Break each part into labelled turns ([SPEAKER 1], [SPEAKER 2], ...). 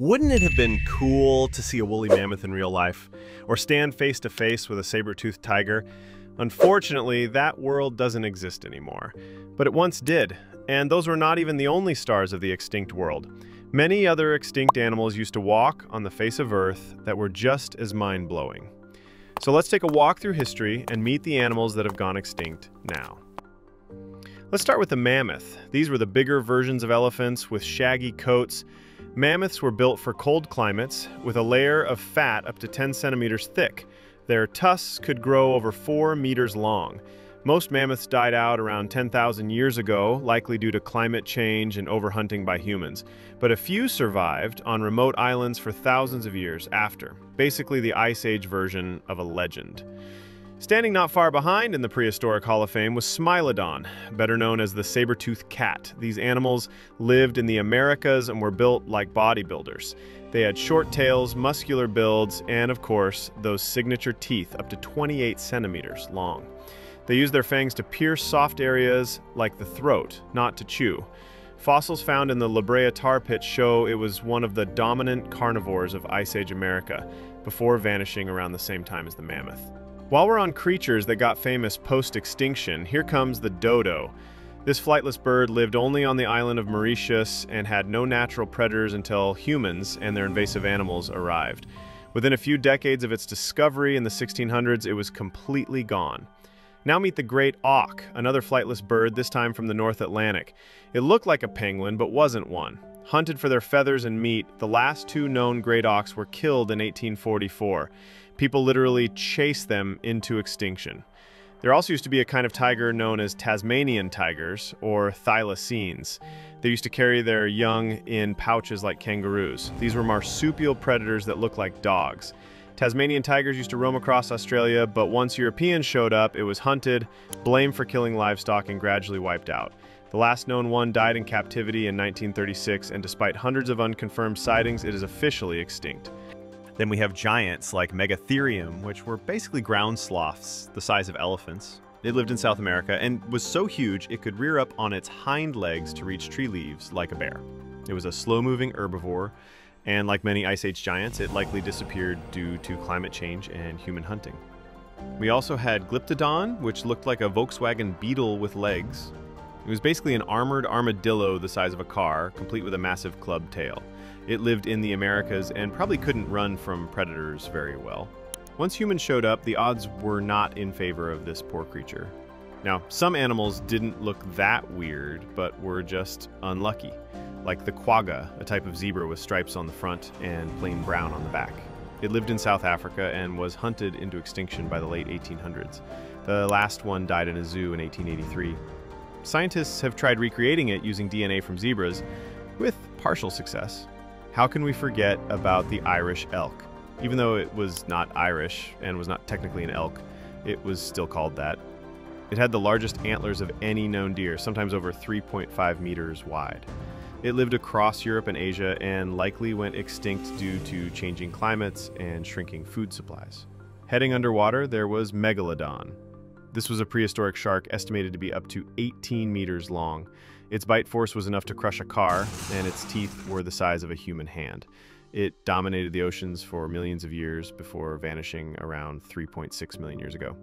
[SPEAKER 1] Wouldn't it have been cool to see a woolly mammoth in real life? Or stand face to face with a saber-toothed tiger? Unfortunately, that world doesn't exist anymore. But it once did, and those were not even the only stars of the extinct world. Many other extinct animals used to walk on the face of Earth that were just as mind-blowing. So let's take a walk through history and meet the animals that have gone extinct now. Let's start with the mammoth. These were the bigger versions of elephants with shaggy coats Mammoths were built for cold climates with a layer of fat up to 10 centimeters thick. Their tusks could grow over 4 meters long. Most mammoths died out around 10,000 years ago, likely due to climate change and overhunting by humans. But a few survived on remote islands for thousands of years after, basically the Ice Age version of a legend. Standing not far behind in the prehistoric Hall of Fame was Smilodon, better known as the saber-toothed cat. These animals lived in the Americas and were built like bodybuilders. They had short tails, muscular builds, and of course, those signature teeth up to 28 centimeters long. They used their fangs to pierce soft areas like the throat, not to chew. Fossils found in the La Brea tar pit show it was one of the dominant carnivores of Ice Age America, before vanishing around the same time as the mammoth. While we're on creatures that got famous post-extinction, here comes the dodo. This flightless bird lived only on the island of Mauritius and had no natural predators until humans and their invasive animals arrived. Within a few decades of its discovery in the 1600s, it was completely gone. Now meet the great auk, another flightless bird, this time from the North Atlantic. It looked like a penguin, but wasn't one. Hunted for their feathers and meat, the last two known great auks were killed in 1844. People literally chased them into extinction. There also used to be a kind of tiger known as Tasmanian tigers, or thylacines. They used to carry their young in pouches like kangaroos. These were marsupial predators that looked like dogs. Tasmanian tigers used to roam across Australia, but once Europeans showed up, it was hunted, blamed for killing livestock, and gradually wiped out. The last known one died in captivity in 1936, and despite hundreds of unconfirmed sightings, it is officially extinct. Then we have giants like Megatherium, which were basically ground sloths the size of elephants. It lived in South America and was so huge it could rear up on its hind legs to reach tree leaves like a bear. It was a slow-moving herbivore, and like many Ice Age giants, it likely disappeared due to climate change and human hunting. We also had Glyptodon, which looked like a Volkswagen Beetle with legs. It was basically an armored armadillo the size of a car, complete with a massive club tail. It lived in the Americas and probably couldn't run from predators very well. Once humans showed up, the odds were not in favor of this poor creature. Now, some animals didn't look that weird, but were just unlucky, like the quagga, a type of zebra with stripes on the front and plain brown on the back. It lived in South Africa and was hunted into extinction by the late 1800s. The last one died in a zoo in 1883. Scientists have tried recreating it using DNA from zebras, with partial success. How can we forget about the Irish elk? Even though it was not Irish and was not technically an elk, it was still called that. It had the largest antlers of any known deer, sometimes over 3.5 meters wide. It lived across Europe and Asia and likely went extinct due to changing climates and shrinking food supplies. Heading underwater, there was Megalodon. This was a prehistoric shark estimated to be up to 18 meters long. Its bite force was enough to crush a car, and its teeth were the size of a human hand. It dominated the oceans for millions of years before vanishing around 3.6 million years ago.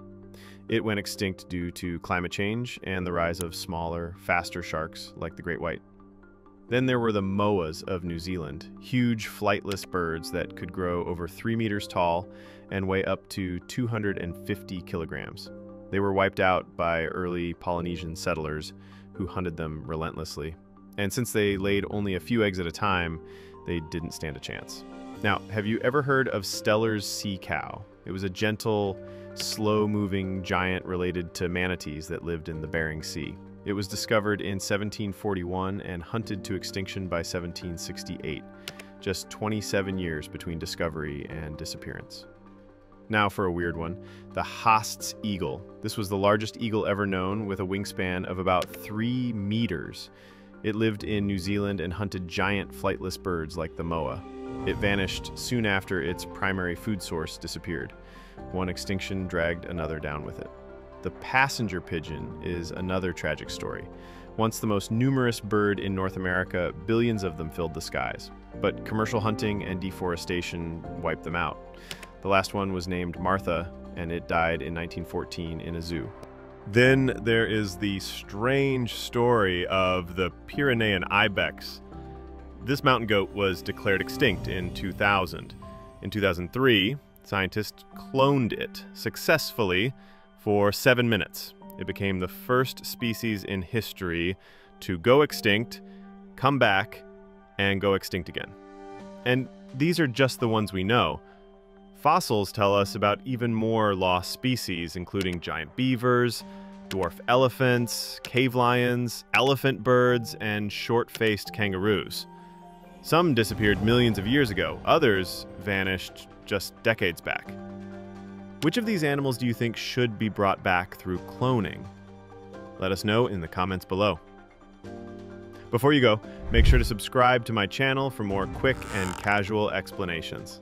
[SPEAKER 1] It went extinct due to climate change and the rise of smaller, faster sharks like the great white. Then there were the moas of New Zealand, huge flightless birds that could grow over 3 meters tall and weigh up to 250 kilograms. They were wiped out by early Polynesian settlers who hunted them relentlessly. And since they laid only a few eggs at a time, they didn't stand a chance. Now, have you ever heard of Steller's sea cow? It was a gentle, slow-moving giant related to manatees that lived in the Bering Sea. It was discovered in 1741 and hunted to extinction by 1768, just 27 years between discovery and disappearance. Now for a weird one, the Haast's eagle. This was the largest eagle ever known with a wingspan of about three meters. It lived in New Zealand and hunted giant flightless birds like the moa. It vanished soon after its primary food source disappeared. One extinction dragged another down with it. The passenger pigeon is another tragic story. Once the most numerous bird in North America, billions of them filled the skies. But commercial hunting and deforestation wiped them out. The last one was named Martha, and it died in 1914 in a zoo. Then there is the strange story of the Pyrenean ibex. This mountain goat was declared extinct in 2000. In 2003, scientists cloned it successfully for seven minutes. It became the first species in history to go extinct, come back, and go extinct again. And these are just the ones we know. Fossils tell us about even more lost species, including giant beavers, dwarf elephants, cave lions, elephant birds, and short faced kangaroos. Some disappeared millions of years ago, others vanished just decades back. Which of these animals do you think should be brought back through cloning? Let us know in the comments below. Before you go, make sure to subscribe to my channel for more quick and casual explanations.